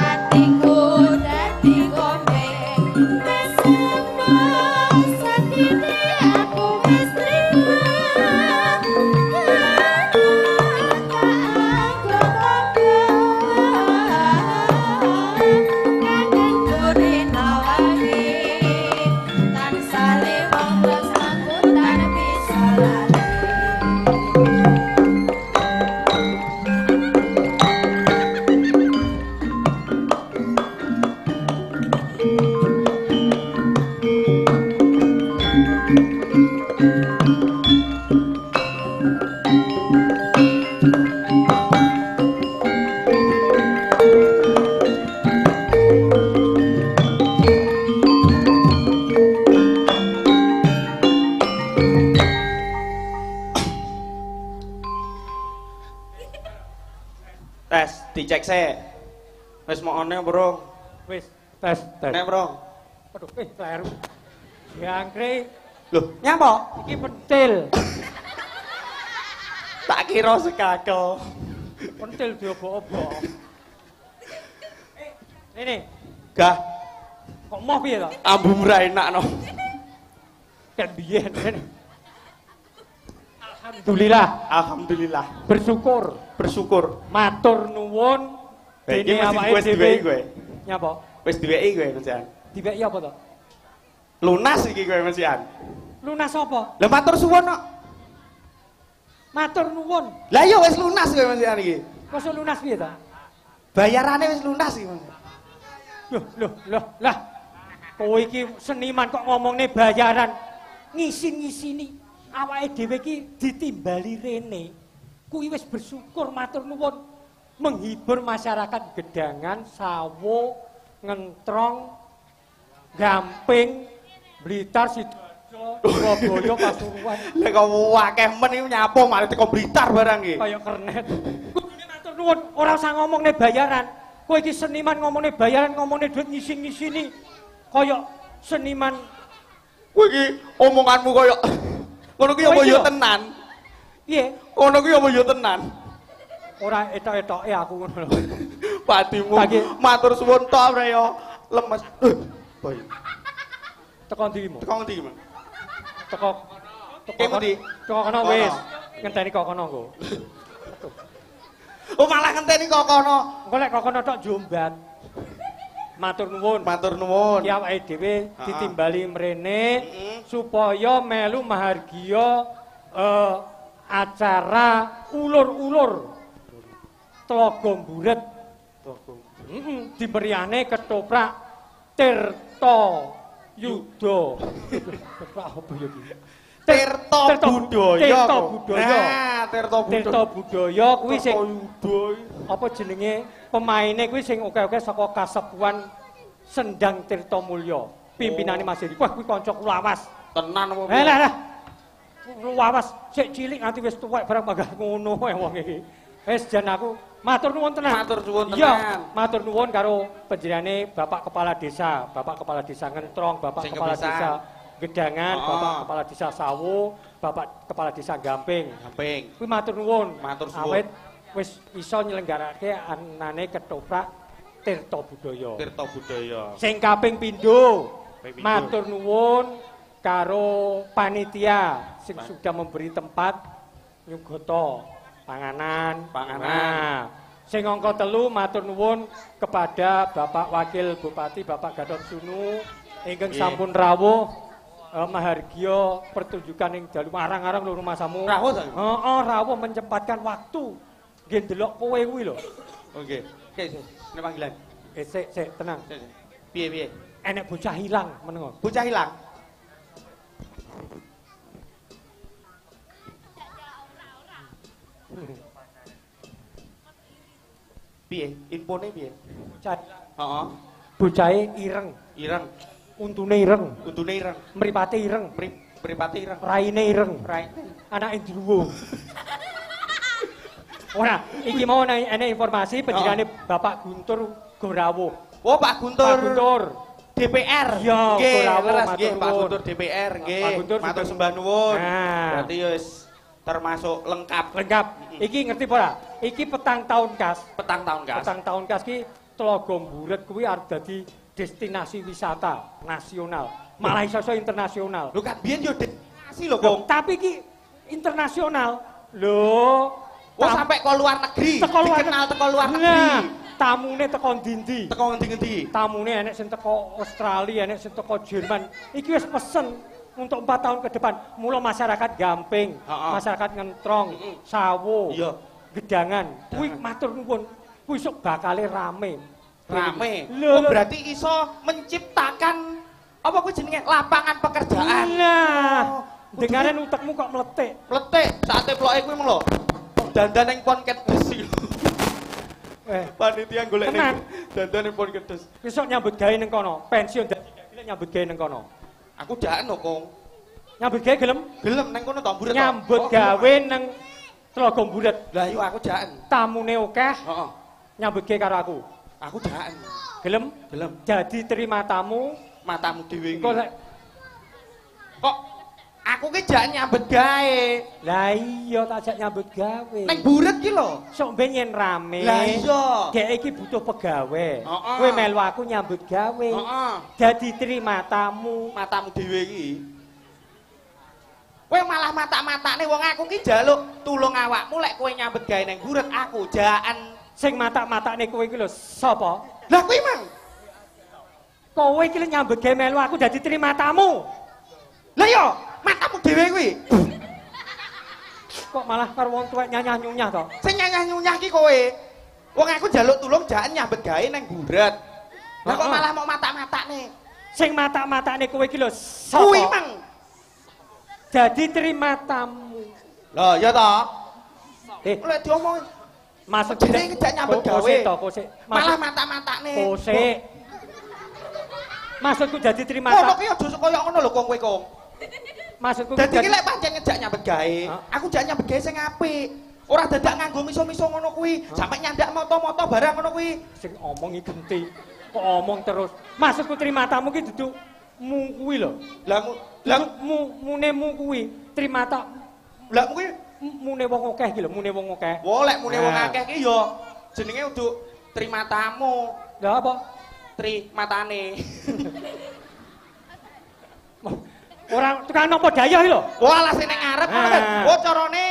hati sik. Wis mokone bro. Wis, tes, tes. Nek bro. Aduh, eh, kleru. Jangkrik, Loh, nyapa? iki pentil. Tak kira sekakel. Pentil diobok-obok. Eh, ini, Gah, kok mau piye to? ambum ra enak no. Kan biyen. Alhamdulillah, Alhamdulillah. bersyukur, Bersyukur. matur nuwun dene awake dhewe. diweki kowe. Nyapa? Wis diweki kowe mesian. Dibeki apa to? Lunas iki kowe mesian. Lunas apa? Lah matur suwun kok. Matur nuwun. Lah iya wis lunas kowe mesian iki. Masa lunas piye to? Bayarane wis lunas iki. Mas. Loh, loh, loh, lah. Kowe iki seniman kok ngomongne bayaran. Ngisi-ngisini awake dhewe iki ditimbali rene. Kuwi wis bersyukur matur nuwun menghibur masyarakat Gedangan, Sawo, Ngentrong, Gamping, Blitar, Sidoarjo, Surabaya, Pasuruan. Lah kok akeh men iki nyapo malah teko Blitar barang iki. Kaya kernet. Kudune matur nuwun, ora usah ngomongne bayaran. Kowe iki seniman ngomongne bayaran, ngomongne duit ngising-ngisini. Kaya seniman Kowe iki omonganmu koyo ngono ki apa ya tenan? piye? Ngono ki apa ya tenan? Ora etok-etoke aku ngono lho. Patimu matur suwun tok ora ya lemes. Boy. Teko ndi mu? Teko ngendi, Mas? Teko teko ngendi? Teko kono wis. Ngenteni kok kono nggo. Oh malah ngenteni kok kono. Engko lek kok kono tok jombat. Matur nuwun. Matur nuwun. Ki awake dhewe ditimbali mrene supaya melu mahargya eh, acara ulur-ulur Tlaga Mburet. Heeh, diberiane ketoprak Tirta Yuda. Ketoprak apa ya iki? Tirta Tirta Bu- Budaya. Tirta. Budaya. Nah, Tirta Budaya. Tirta Budaya kuwi sing apa jenenge pemaine kuwi sing oke-oke saka kasepuan Sendang Tirta Mulya. Pimpinane Mas Heri. Wah kuwi kanca lawas. Tenan apa? Eh lah lah. Lawas sik cilik nganti wis tuwek barang panggah ngono wae wong iki. Wis jan aku matur nuwun tenan. Matur suwun Iya, tenan. matur nuwun karo panjenengane Bapak Kepala Desa, Bapak Kepala Desa Ngentrong, Bapak Sing Kepala. Desa Gedangan, Oh. Bapak Kepala Desa Sawo, Bapak Kepala Desa Gamping. Gamping. Kuwi matur nuwun. Matur suwun. Awit wis iso nyelenggarake anane ketoprak Tirta Budaya. Tirta Budaya. Sing kaping pindho. Kaping pindho. Matur nuwun karo panitia sing sudah memberi tempat nyugoto panganan, Panganan. Nah, sing angka telu matur nuwun kepada Bapak Wakil Bupati Bapak Gatot Sunu ingkang Nggih. sampun rawuh eh, mahargya pertunjukan ing dalu arang-arang lho rumah samu. Rawuh ta? Heeh, rawuh menyempatkan waktu. Nggih ndelok kowe kuwi lho. Oke. Oke, sik. Panggilan. Eh sik sik tenang. Sik, sik. Piye piye? Enek bocah hilang menengo. Bocah hilang. Piye? Infone piye? Bocah Heeh. bocahe ireng, Ireng. untune ireng, Untune ireng. mripate ireng, Pri pripate ireng. raine ireng, Rai. anake druwo. Ora, iki mau ana informasi panjenengane Bapak Guntur Gorawuh. Oh, Pak Guntur. Pak Guntur. DPR. Iya, Nggih, Pak. Guntur DPR nggih. Pak Guntur Matur sembah nuwun. Berarti wis termasuk lengkap. Lengkap. Iki ngerti apa ora? Iki petang tahun kas. Petang tahun gas. Petang tahun kas ki Tlaga Mburet kuwi arep dadi destinasi wisata nasional. Malah iso-iso internasional. Lho kan biyen yo destinasi lho, Loh, Kong. tapi ki internasional. Lho, Oh, sampai ke luar negeri. teko luar Dikenal teko luar Nah, negeri. tamune teko ndi-ndi? Teko ngendi-ngendi? Tamune enek sing teko Australia, enek sing teko Jerman. Iki wis pesen untuk empat tahun ke depan. Mula masyarakat Gamping, Ha-ha. masyarakat Ngentrong, Mm-mm. Sawo, Iya. Gedangan. Kuwi matur nuwun. Kuwi sok bakale rame. Rame. Lho, Oh, berarti iso menciptakan apa kuwi jenenge lapangan pekerjaan. Nah, Oh, dengaran utekmu kok meletik. Letik saat ploke kuwi lho. Dandan ning pon kedes iki. Eh, Panitia golek ning dandan ning pon kedes. besok nyambut gawe ning kono. Pensiun dadi nyambut gawe ning kono. Aku lho, Kong. Nyambut gawe gelem? Gelem ning kono to mburet. Nyambut gawe ning Tlaga Mburet. Lah yo aku jaen. Tamune akeh, Heeh. nyambut gawe karo aku. Aku jakan. Gelem? Gelem. Jadi terima tamu Matamu dhewe kok Kok aku ki jak nyambut gawe. Lah iya tak ajak nyambut gawe. Ning buret ki lho. Sok ben yen rame. Lah iya. Dek iki butuh pegawe. Kowe melu aku nyambut gawe. Heeh. Jadi terima tamu. Matamu dhewe iki. Kowe malah mata-matane wong aku ki jaluk tulung awakmu lek kowe nyambut gawe ning buret aku jakan. Sing mata-matane kowe iki lho sapa? Lah kuwi mang. Kowe iki lho nyambut gawe melu aku dadi terima tamu. Lah yo, matamu dhewe kuwi. Kok malah karo wong tuwek nyanyah-nyunyah to? Sing nyanyah-nyunyah ki kowe. Wong aku jaluk tulung jakan nyambut gawe ning buret. Lah kok malah mau mata-matane. Sing mata-matane kowe iki lho sapa? Kuwi mang. Jadi terima tamu. Lah ya ta. Eh, Lek diomong masuk Jadi ngejak Kok- kok gawe. to, kok sik. malah kok sik. Maksudku jadi terima Ngono tamu. ki aja kaya ngono lho kong kowe kong. Maksudku Dadi jadi- ki lek pancen ngejak nyambut gawe, aku jak nyambut gawe sing apik. Ora dadak nganggo miso-miso ngono kuwi, sampe nyandak moto-moto barang ngono kuwi. sing omong iki genti. Kok omong terus. Maksudku terima tamu ki duduk mu kuwi lho. Lah mu lah mu mune mu kuwi. Terima tak lah kuwi mune wong akeh iki lho, mune wong akeh. wo lek mune wong akeh ki yo jenenge uduk terima tamu, Lah apa? tri matane. Orang tukang nopo iki lho. Lah sing ning ngarep ngono kan. Oh, carane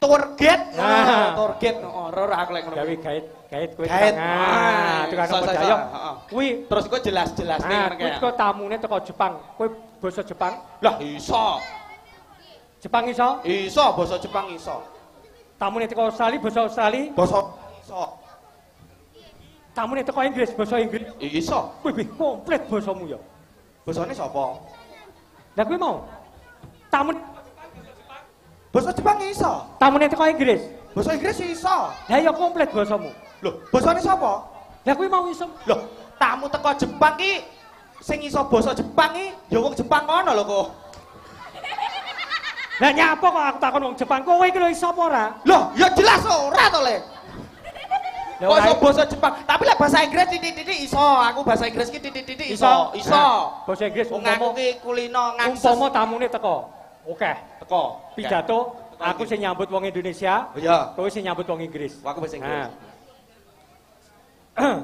tour guide. Nah. Tour guide ora ora aku lek ngono. Gawe kuwi. gaet, gaet kowe tukang. Ah, tukang nopo. Heeh. Kuwi Terus kok jelas-jelas ning ngene kuwi kok tamune teko Jepang. Kowe basa Jepang? Lah iso. Jepang iso? Iso basa Jepang iso. Tamune teko Australia basa Australia. Basa iso. Tamune teko Inggris basa Inggris. Iso. Wih komplit basamu ya. Basane sapa? Lah kowe mau? Tamun Basa Jepang iso. tamune teko Inggris. Basa Inggris iso. Lah ya komplit basamu. Loh, basane sapa? Lah kowe mau iso Loh, tamu teko Jepang ki sing iso basa Jepang ki ya wong Jepang kono lho kok. Lah nyapa kok aku takon wong Jepang kowe iki lho iso apa ora? Loh, ya jelas ora to, Le. Ora iso basa Jepang? Tapi lek bahasa Inggris titik-titik iso. Aku bahasa Inggris ki titik-titik iso. Iso. Nah, Bahasa Inggris umpama ki kulino ngakses umpama tamune teko. Oke. teko. Pidato aku sing nyambut wong Indonesia, Oh iya. kowe sing nyambut wong Inggris. Aku bahasa Inggris. Nah.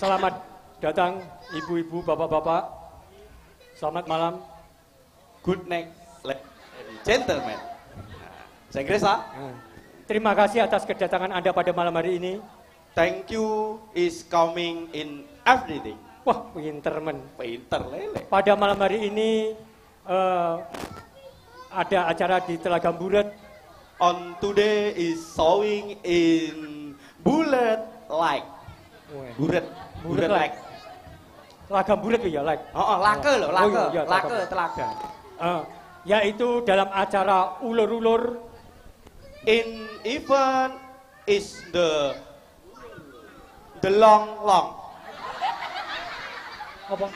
Selamat datang ibu-ibu, bapak-bapak. Selamat malam. Good night, gentlemen. Nah, Bahasa Inggris ah. Terima kasih atas kedatangan Anda pada malam hari ini. Thank you is coming in everything. Wah, pinter men. Pinter lele. Pada malam hari ini eh, ada acara di Telaga Buret. On today is showing in bullet like. Buret, Buret buret like. Telaga Buret ya, like. Oh, oh lake loh, Oh, lake. iya, iya, lake telaga. Eh, yaitu dalam acara ulur-ulur In event is the the long long. apa?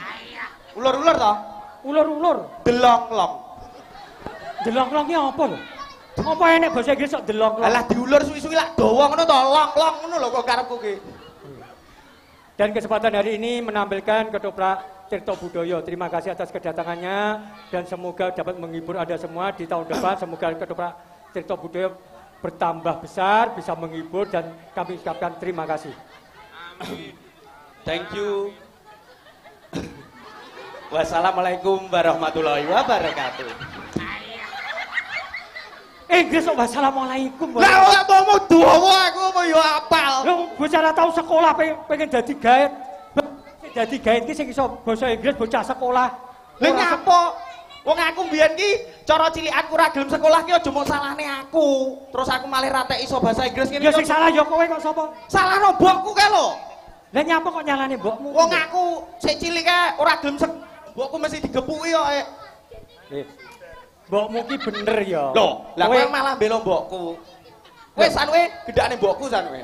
Ulur-ulur toh? Ulur-ulur. The long long. Delong-longnya apa lho? Apa enek bahasa Inggris kok delong-long? Alah diulur suwi-suwi lak dawa ngono to, long long ngono lho kok karepku ki. Dan kesempatan hari ini menampilkan ketoprak Tirto Budoyo. Terima kasih atas kedatangannya dan semoga dapat menghibur Anda semua di tahun depan. Semoga ketoprak Tirto Budoyo bertambah besar, bisa menghibur dan kami ucapkan terima kasih. Thank you. Wassalamualaikum warahmatullahi wabarakatuh. Inggris kok Wassalamualaikum. Lah ora mau dawa aku apa ya apal. Lu bocah tahu sekolah pengen, jadi gaet. Jadi gaet ki sing iso basa Inggris bocah sekolah. Lah nyapa? Wong aku mbiyen ki cara cilikanku ora gelem sekolah ki aja mung salahne aku. Terus aku malah rate iso bahasa Inggris ngene. Ya sing salah ya kowe kok sapa? salah no mbokku kae lho. Lah nyapa kok nyalane mbokmu? Wong aku sik cilik kae ora gelem sek mbokku mesti digepuki kok. eh. Mbokmu ki bener ya. Loh, lah Kowe malah bela mbokku. Kowe sanwe gedakne mbokku sanwe.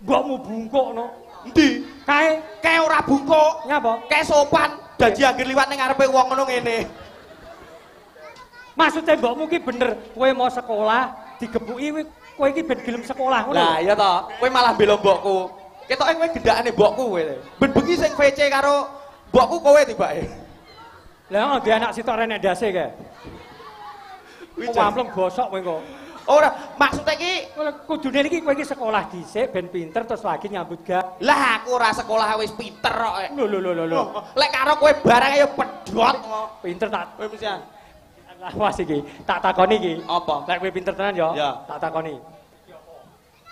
mbokmu bungkuk no. Endi? Kae Kae ora bungkuk, nyapa? kae sopan. Dadi anggere liwat ning ngarepe wong ngono ngene. Maksudnya mbokmu ki bener, kowe mau sekolah digebuki kowe iki ben gelem sekolah ngono. Lah iya to, kowe malah bela mbokku. Ketoke kowe gendakane mbokku kowe. Ben bengi sing VC karo mbokku kowe tibake. Lah oh, dia anak sitok rene ndase kae. Kuwi ampleng bosok kowe kok. Ora, maksudnya Kowe kudune iki kowe iki sekolah dhisik ben pinter terus lagi nyambut ga. lah aku ora sekolah wis pinter kok. eh. Lho lho lho lho. Lek karo kowe barang ayo pedhot. Pinter tak Kowe mesti an. Awas iki, tak takoni iki. Apa? Lek kowe pinter tenan yo, Ya. tak takoni.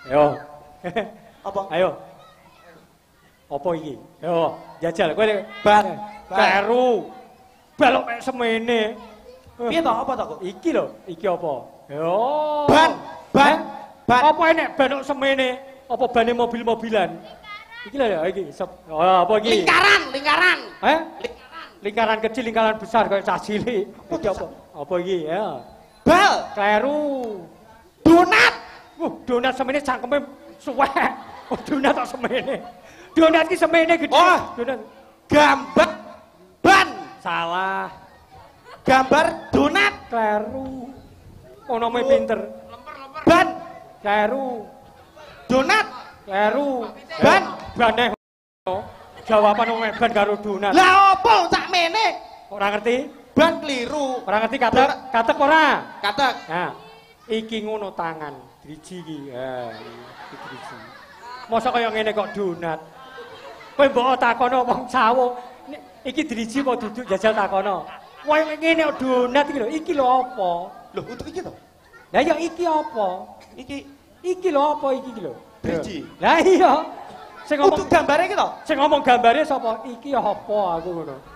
Yo. Apa? Ayo. Apa iki? Yo, jajal kowe Ban. Kleru. Balok mek semene. Piye to apa to kok? Iki lho, iki apa? Yo. Ban, ban, Eh? ban. Apa enek balok semene? Apa bane mobil-mobilan? Iki lho ya iki. Sep- Oh, apa iki? Lingkaran, lingkaran. Eh? Lingkaran. Lingkaran kecil, lingkaran besar kayak cah cilik. Iki apa? Apa iki? Ya. Bal, Kleru. donat. Wuh, donat semene cangkeme suwek. Oh, donat kok semene. Donat ki semene gede. Oh. Donat Gambar ban. salah. Gambar donat. Kleru. Ono me pinter. Ban, Kleru. donat. Kleru. Ban. Baneh. Jawaban wong ban karo donat. Lah opo sak mene? Ora ngerti? Ban keliru. Ora ngerti katek? Katek ora? Kata Nah, iki ngono tangan, driji iki. Ha, iki driji. Mosok kaya ngene kok donat. Kowe mbok takono wong sawo, "Nek iki driji apa duduk jajal takono. Kowe ngene kok donat iki lho, iki lho apa? Loh, untuk iki to? Lah ya iki apa? Iki Iki lho apa iki iki lho? Driji. Lah iya. Sing ngomong untuk gambare iki to? sing ngomong gambare sapa? Iki ya apa aku ngono.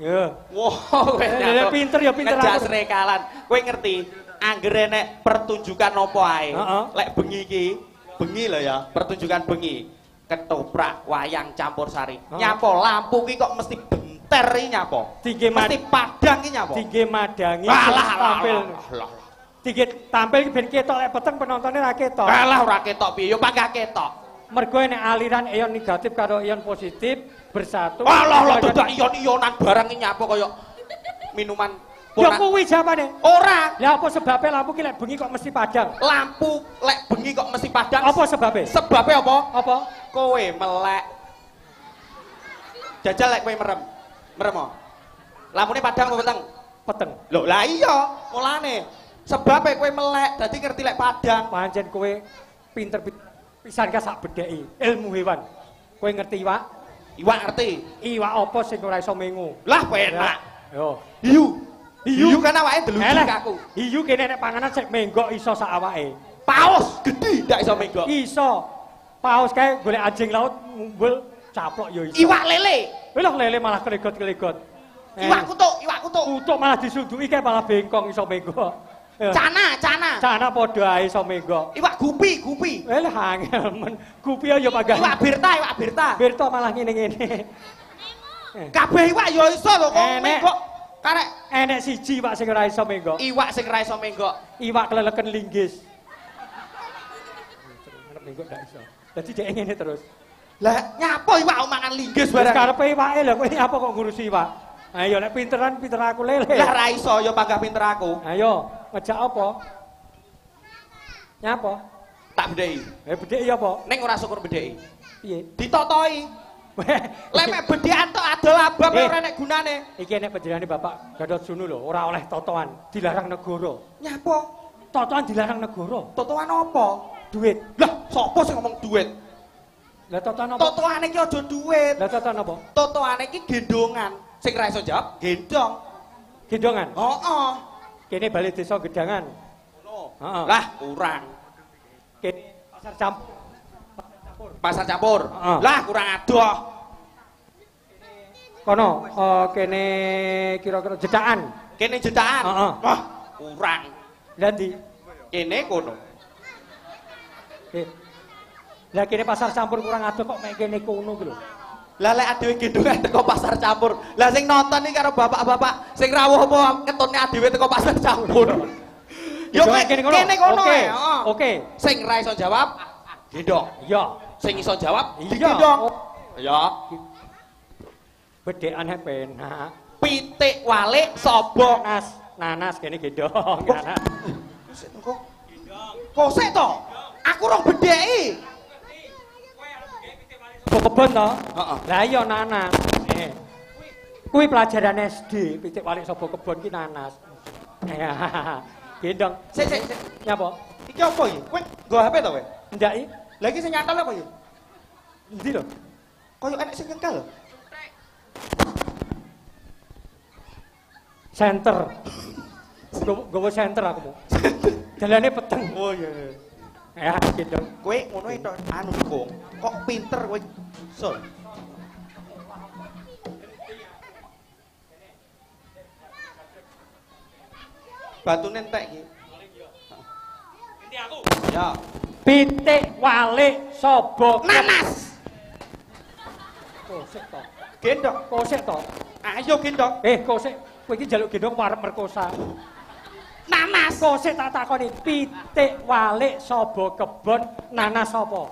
Ya. Wow, kowe Eh, nyatu. pinter ya, pinter aku. rekalan. Kowe ngerti, anggere nek pertunjukan apa ae. Heeh. Lek bengi iki, bengi lho ya, pertunjukan bengi. Ketoprak wayang campur sari. Heeh. Nyapo lampu ki kok mesti iki nyapo? Tinggi mad- Mesti padang iki madangi Alah, tampil. Tinggi tampil ben ketok lek peteng penontonnya ra ketok. Alah ora ketok piye, yo panggah ketok. Mergo nek aliran ion negatif karo ion positif bersatu. Alah lah dadak ion-ionan barang iki nyapo kaya minuman Ya kuwi jawabane. Ora, Lah apa sebabnya lampu ki lek bengi kok mesti padang? lampu lek bengi kok mesti padang. Apa sebabnya? Sebabnya apa? Apa? Kowe melek. Jajal lek kowe merem. Merem oh. Lampune padang apa peteng? Peteng. Lho, lah iya, mulane. Sebabnya kowe melek, dadi ngerti lek padang. Pancen kowe pinter pi- pisan ka sak bedheki ilmu hewan. Kowe ngerti iwak? Iwak ngerti. Iwak apa sing ora iso mengu? Lah penak. Yo. Hiu. Hiu. Hiu kan awake delucu Eleh, kaku. Hiu kene nek panganan sik menggok iso sak awake. Paus gede ndak iso menggok. Iso. Paus kae golek anjing laut ngumpul caplok yo iso. Iwak lele. Loh lele malah kelegot-kelegot. Eh, Iwak kutuk, iwak kutuk. kutuk malah disuduki kayak malah bengkong iso menggok. Eh, Cana, cana. Cana padha ae iso menggok. Iwak gupi, gupi. Eh angel men. Gupi ya pagah. Iwak birta, iwak birta. Birto malah ngene-ngene. Kabeh iwak ya iso lho kok Enek. menggok. Karek Enek siji Pak sing ora iso menggok. iwak sing ra iso menggok. Iwak keleleken linggis. Arep menggok ndak iso. Dadi dhek ngene terus. Lah nyapa iwak mangan linggis Wis barang. karepe iwake lho kowe apa kok ngurusi iwak? Ayo nek pinteran pinter aku lele. Lah ra iso ya panggah pinter aku. Ayo, ngejak apa? Nyapa? Tak bedheki. Eh bedheki apa? Ning ora syukur bedheki. Piye? Ditotoi. Lek mek bedhekan tok adol abang Eh. ora nek gunane. Iki nek panjenengane Bapak Gatot Sunu lho, ora oleh totoan, dilarang negara. Nyapa? Totoan dilarang negara. Totoan apa? Duit. Lah, sapa sing ngomong duit? Lah totoan apa? Totoane iki aja duit. Lah totoan apa? Totoane iki gendongan. Sing ra iso jawab, gendong. Gendongan. Heeh. Kene bali desa Gedangan. Ngono. Heeh. Lah, kurang. Kene pasar campur. Pasar campur. Heeh. Lah, kurang adoh. Kono, eh, kene kira-kira jedaan. Kene jedaan. Heeh. Wah, kurang. Lah ndi? Kene kono. Eh. Lah kene pasar campur kurang adoh kok mek kene kono ki lho. Lah lek adewe gendongan teko pasar campur. Lah sing nonton iki karo bapak-bapak sing rawuh apa ketone adewe teko pasar campur. Yo mek kene kono. kene kono Oke. heeh. Oke. Sing ra iso jawab gendong. Iya. Sing iso jawab Iya. digendong. Ya. Bedekan ae penak. Pitik walik sobo. Nanas, nanas kene gendong, nanas. Kosek to. Aku rong bedheki. Kebon to? Heeh. Lah iya nanas. Eh. Kuwi pelajaran SD, pitik walik sapa kebon ki nanas. Ya. Gendong. Sik sik sik. Nyapa? Iki apa iki? Kowe nggo HP to kowe? Ndak i? Lah iki sing nyantol apa iki? Endi lho? Kayak enek sing nyekel. Center. Gowo center aku. Dalane peteng. Oh iya iya. Ya, gendong. Kowe ngono itu anu kok. Kok pinter kowe. Sul. Batune entek iki. Ini aku. Ya. Pitik walik sapa? Nanas. Kosek to. Gendong. Kosek to. Ayo gendong. Eh, kosek. Kowe iki njaluk gendong arep merkosa. Nanas. Kosek tak takoni, pitik walik sapa kebon nanas sapa?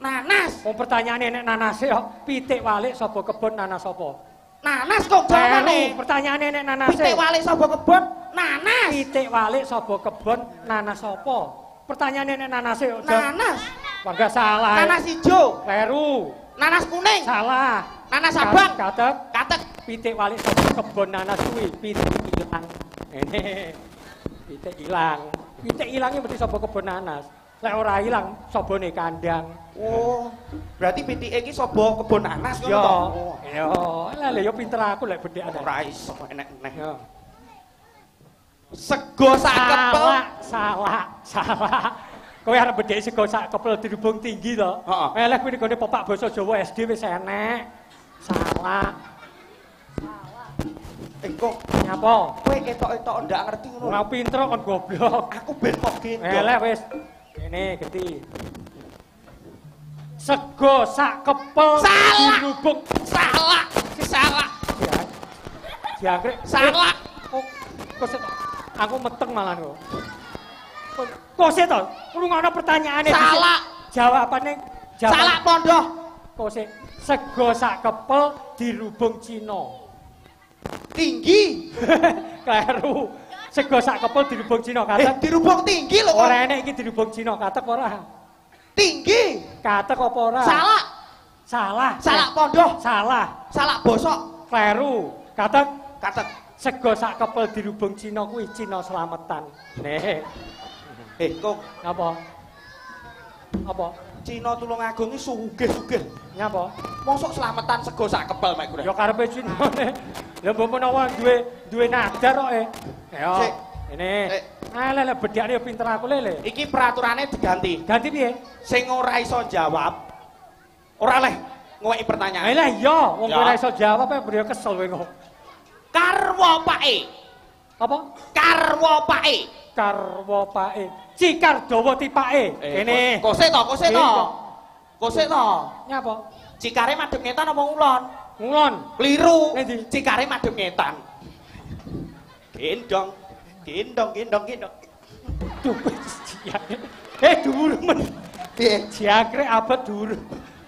Nanas. Wong pertanyaane nek nanase kok pitik walik sapa kebon nanas sapa? Nanas kok jawabannya. pertanyaane nek nanase. Pitik walik sapa kebon? Nanas. Pitik walik sapa kebon nanas sapa? Pertanyaane nek nanase kok jawab- Nanas. Warga salah. Nanas ijo. Kleru. Nanas kuning. Salah. Nanas abang. Katek. Katek. Pitik walik sapa kebon nanas kuwi pitik ilang. Ini pitik ilang. Pitik ilangnya mesti sapa kebon nanas. Lek ora ilang sabone kandang. Oh, berarti pitike iki sapa kebon nanas ngono Yo. to? Yo, lah lha yo pinter aku lek bedhek ana. ora iso enek-enek. Yo. Sego sak kepel. Salah, salah, salah. Kowe arep bedhek sego sak kepel dirubung tinggi to. Heeh. Eleh kuwi nggone pepak basa Jawa SD wis enek. Salah. Eh kok Nyapa? kowe etok-etok ndak ngerti ngono. Ora pinter kon goblok. Aku ben kok gendong. Eleh wis. Kene geti. Sego sak kepel Salah. Salah. Salah. ya. Diangkrek. Salah. Koset. Aku meteng malah kok. Koset to. Ngrungokno pertanyaane. Salah. Jawabane jawab. Salah pondoh. Koset. Sego sak kepel dirubung Cina. Tinggi. Kleru. Sego sak kepel dirubung Cina Eh, katek. dirubung tinggi lho. kok. Ora enek iki dirubung Cina katek ora. Tinggi. Katek apa ora? Salah. Salah. Salah pondoh. Salah. Salah bosok. Kleru. Katek Katek. sego sak kepel dirubung Cina kuwi Cina slametan. Nih. Eh, kok Apa? Apa? Cina Tulungagung iki sugih-sugih. Nyapa? Mosok selamatan sego sak kepel mek Ya karepe Cina ne. Lah mbok menawa duwe duwe nadar kok e. Ya. Ini. Sik. Ah lele bedhane yo pinter aku lele. Iki peraturannya diganti. Ganti piye? Sing ora iso jawab ora leh ngoweki Ah pertanyaan. lah iya, wong ora iso jawab apa brio kesel kowe kok. Karwa pake. Apa? Karwa pake. Karwa pake. Cikar dawa tipake. Kene. Kose to, kose to. Kose to. Nyapa? Cikare madhep ngetan apa ngulon? Ngulon. Keliru. Endi? Cikare madhep ngetan. Gendong. Gendong, gendong, gendong. Duh, Eh dhuwur men. Piye? Jangkrik abot dhuwur.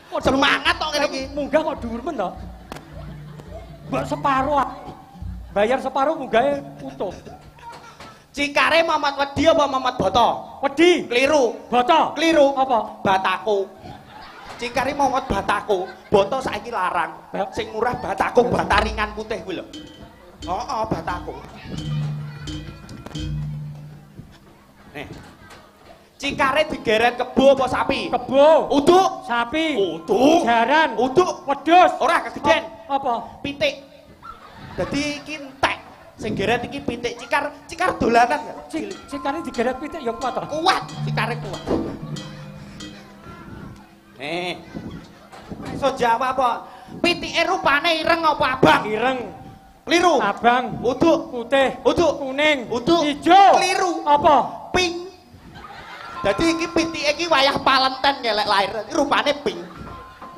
Kok Semangat tok ngene iki. Munggah kok dhuwur men to? Mbok separo ah. Bayar separo munggahe utuh. Cikare Mamat Wedi apa Mamat Boto? Wedi, Keliru. boto. Keliru. Apa? Bataku. Cikare Mamat Bataku. Boto saiki larang. Sing murah Bataku bataringan putih kuwi lho. Heeh, Bataku. Nih. Cikare digeret kebo apa sapi? Kebo, Uduk. sapi, Uduk. jaran, Uduk. wedhus. Ora kegeden. Apa? Pitik. Dadi iki entek. Sing geret iki pitik cikar, cikar dolanan ya. Cik, cikane digeret pitik ya kuat to. Kuat, cikare kuat. Nih. Iso jawab apa? Pitike rupane ireng apa abang? Ireng, Keliru. abang, Uduk. putih, Uduk. kuning, Uduk. ijo. Keliru. Apa? Pink. Dadi iki pitike iki wayah palenten ngelek lahir. Iki rupane pink.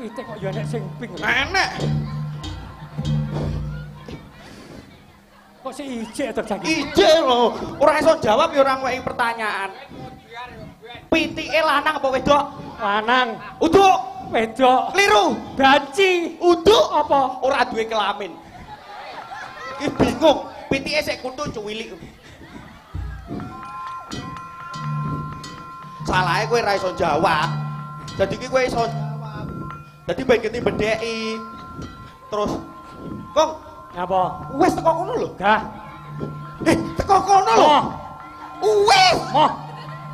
Pitik kok ya nek sing pink. Enak. Kok sing ijik to jangki? Ije lho. Ora iso jawab ya ora ngwehi pertanyaan. Pitike lanang apa wedok? Lanang, Uduk. wedok, Keliru. banci. Uduk. Apa? Ora duwe kelamin. Iki bingung. Pitike sik kutu cuwilik. Salahe kowe ra iso jawab. Dadi iki kowe iso jawab. Ben geti bedheki. Terus Kong, Apa? wis teko kono lho. Dah. Eh, teko kono lho. Wis, moh,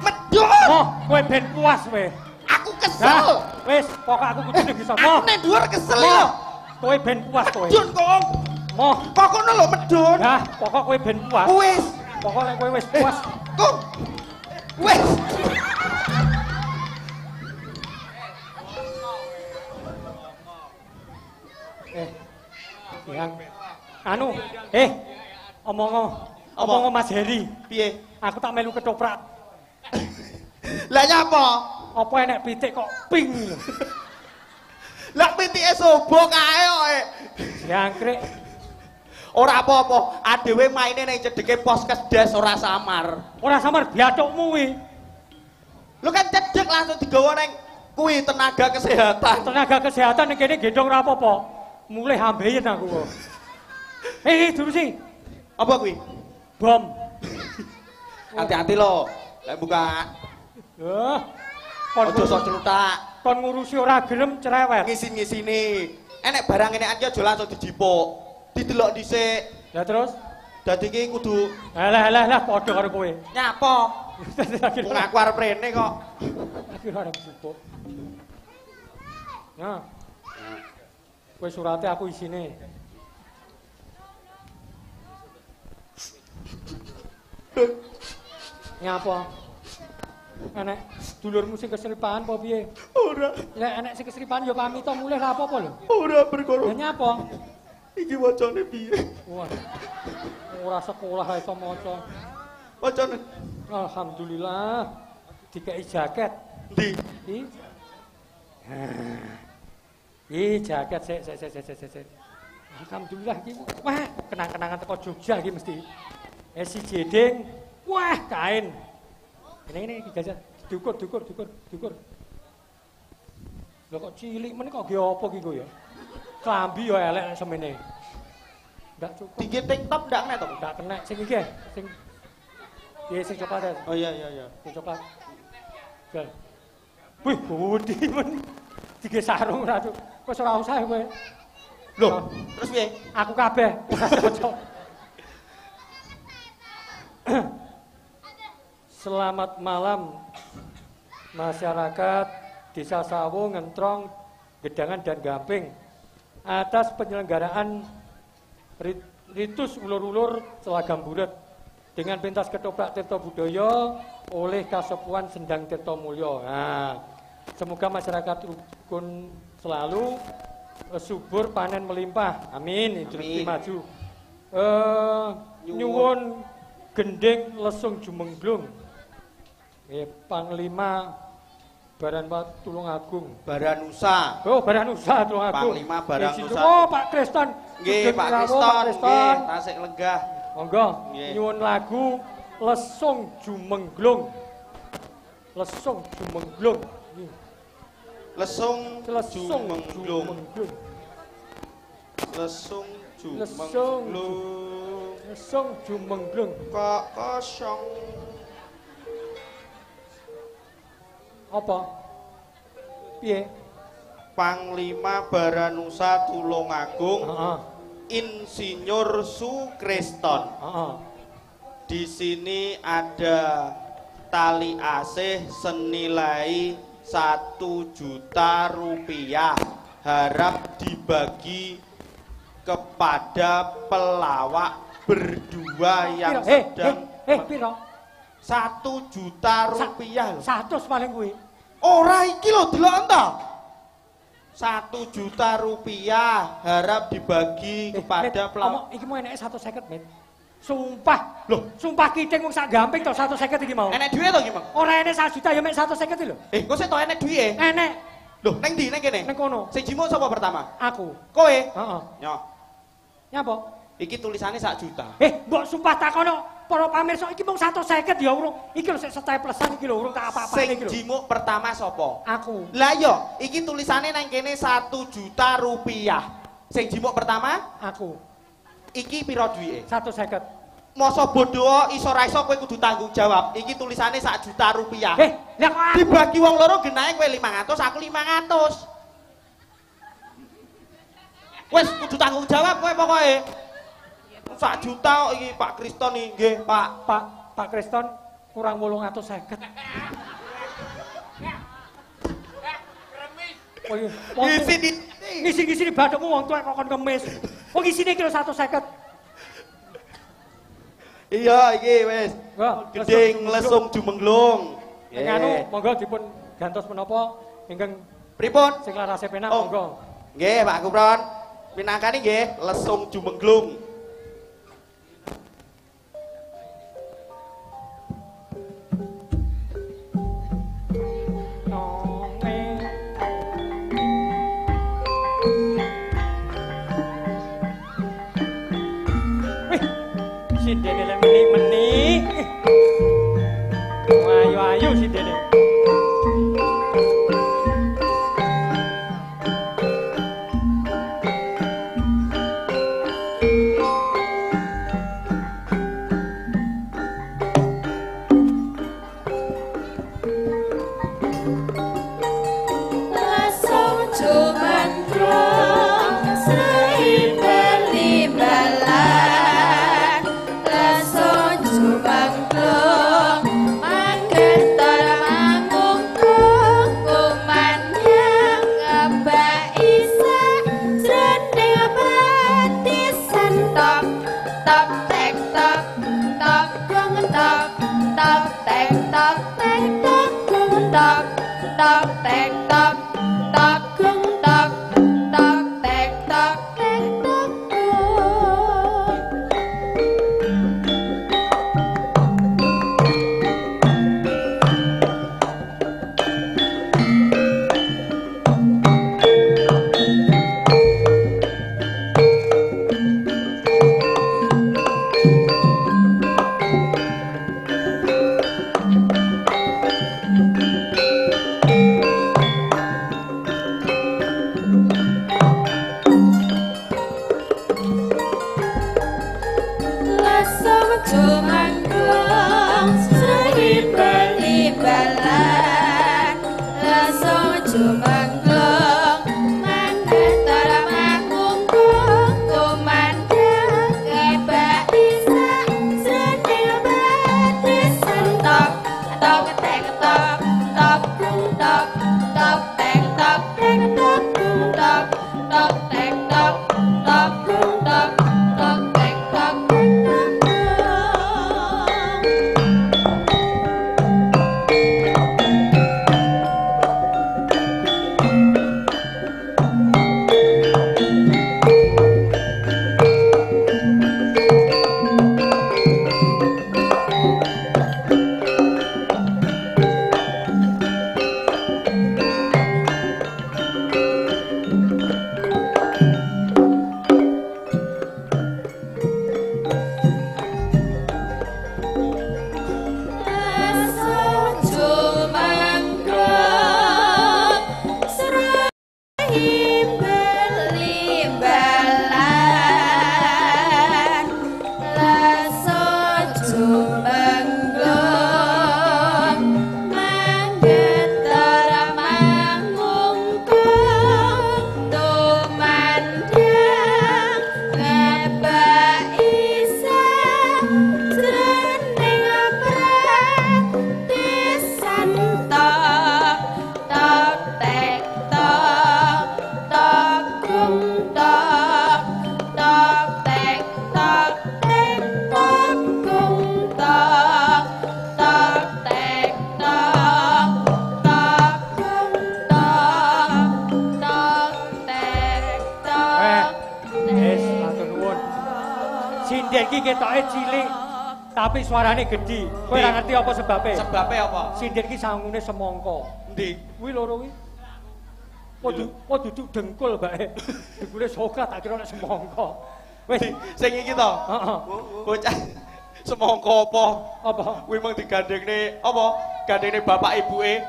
medhun. moh, kowe ben puas kowe. Aku kesel. Wis, pokok aku kudu ning bisa. Moh. Aku nek dhuwur kesel yo. Kowe ben puas kowe. Medhun, Kong. Moh. Kok kono lho medhun. Dah, pokok kowe ben puas. Wis. Pokok nek kowe wis Eh, puas. Kong. Wis. Eh. Yang anu, eh. Omong omong Mas Heri. Piye? Aku tak melu ketoprak. Lah nyapa? Apa enek pitik kok ping. Lah pitike sobo kae kok. Jangkrik. Ora apa-apa, adewe maine ning cedheke Poskesdes ora samar. Ora samar biatukmu kuwi. Lu kan cedhek langsung digawa ning kuwi tenaga kesehatan. Tenaga kesehatan ning kene gendong ora apa-apa. Mulai hambeyen aku. Eh, eh, sih. Apa kuwi? Bom. Hati-hati lo. Lek buka Eh. Kon aja sok celutak. kon ngurusi ora gelem cerewet. Ngisin-ngisini. Enek barang ini aja aja langsung dijipuk. Didelok dhisik. Ya terus? Dadi iki kudu Alah alah alah padha karo kowe. nyapa. Wong aku arep rene kok. Aku ora arep jupuk. Nah. Kowe surate aku isine. Nyapa? Enek dulurmu sing keseripan apa piye? Ora, Lek enek sing keseripan ya pamit to mulih ra apa-apa lho. ora perkara nyapa? iki wacane piye? Wah. Ora sekolah ra iso maca. Wacane Alhamdulillah dikei jaket. ndi? Ih. Ih, jaket sik sik sik sik, sik. Alhamdulillah iki wah kenang-kenangan teko Jogja iki mesti. Eh si jeding, wah kain. Ini ini jajan dukur dukur dukur dukur. Lho kok cilik meneh kok ge apa ki kok ya? Klambi ya elek semene. Ndak cukup, Tinggi TikTok ndak nek to? ndak kena sing iki ya, sing Iya, sing coklat ya, Oh iya iya iya. sing coklat. Gal. Wih, budi men. Tiga sarung ratu. Kok ora usah kowe. Loh, terus piye? Aku kabeh. Cocok. Selamat malam masyarakat Desa Sawo, Ngentrong, Gedangan dan Gamping atas penyelenggaraan rit- ritus ulur-ulur Selagam Buret dengan pentas ketoprak Tirto Budoyo oleh Kasepuan Sendang Tirto Mulyo. Nah, semoga masyarakat rukun selalu eh, subur panen melimpah. Amin. Amin. maju. Eh, Nyuwun. Gending lesung jumenglung. Eh, Panglima Baranpa Tulung Agung. Baranusa. Oh, Barang Nusa Tulung Agung. Panglima Barang Di situ. Nusa. Oh, Pak Kriston. Nggih, Pak Kriston, nggih, Kriston. tasik lenggah. Monggo, nyuwun lagu Lesung Jumenglung. Lesung Jumenglung. Lesung Lesung jumenglung. Jumenglung. Lesung Lesung Lesung Jumenglung. Kok kosong. Apa? Piye? Panglima Baranusa Tulungagung Heeh. Insinyur Sukriston. Heeh. Di sini ada tali asih senilai satu juta rupiah. Harap dibagi kepada pelawak berdua yang Piro? Eh, eh, sedang eh, piro? satu juta Sa- rupiah. lho. Satu paling kuwi. Ora iki lho delok enta. Satu juta rupiah harap dibagi Eh, kepada omong, iki mau enake 150, Met. Sumpah. Loh, sumpah kiting wong sak gamping to 150 iki mau. Enek duit to gimana? Ora enek 1 juta ya mek 150 lho. Eh, kok sik to enek duit? Enek Loh, neng di neng kene. ning kono. Sing jimuk sapa pertama? Aku. Kowe. Heeh. Nyo, Nyapa? Iki tulisannya sak juta. Eh, mbok sumpah takono para pamirsa iki mung 150 ya urung. Iki lho sik staplesan iki lho urung tak apa-apane Sing iki lho. jimuk pertama sapa? Aku. Lah yo, iki tulisannya neng kene satu juta rupiah. Sing jimuk pertama, Aku. iki piro duwike? 150. masa bodoh iso ra iso kowe kudu tanggung jawab. Iki tulisane sak juta rupiah. Eh, lah kok aku- Dibagi wong loro genahe kowe 500, aku 500. Wes kudu tanggung jawab kowe pokoke. Sak juta kok iki Pak Kriston iki nggih, Pak. Pak Pak Kriston kurang 850. Oh iya, wong tu- Isi di ngisi-ngisi di bathukmu wong tuwek kok kon kemis. Wong isine kilo 150. Iya iki wis. Gedeng lesung jumenglung. Ing anu monggo dipun gantos menapa ingkang Pripun? sing larase penak Oh. monggo. Nggih, Pak Kupron. Pinangkani nggih lesung jumenglung. Si Dene le meni-meni. Ayu-ayu si Dene. Tok tek tok Tok suarane gedhi. Kowe ora ngerti apa sebabe? Sebabe apa? Sinden ki sangune semangka. Ndi? Kuwi loro kuwi. Kok du, kok duduk dengkul bae. Dengkule Sokrat tak kira nek semangka. Wis, Sing iki to. heeh. Bocah semangka apa? Apa? Kuwi mung digandengne apa? Gandengne bapak ibuke.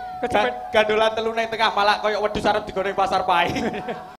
Gandolan telu nang tengah malak kaya wedhus arep digoreng pasar pae.